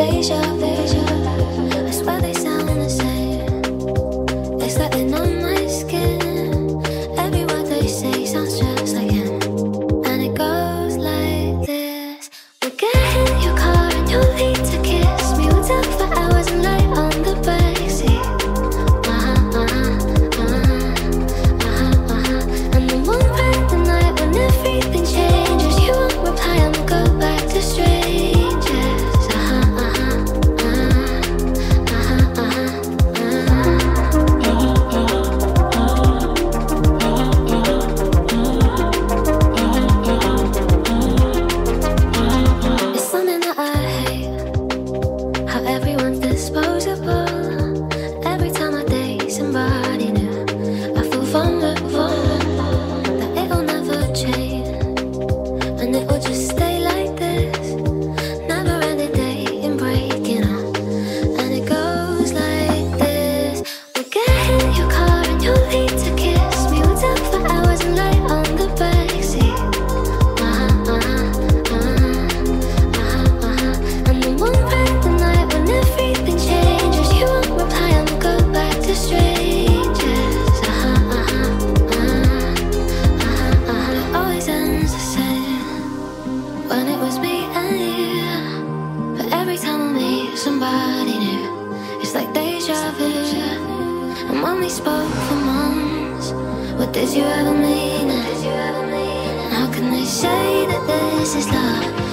say when it was me and you. But every time I meet somebody new, it's like deja vu. And when we spoke for months, what did you ever mean? How can they say that this is love?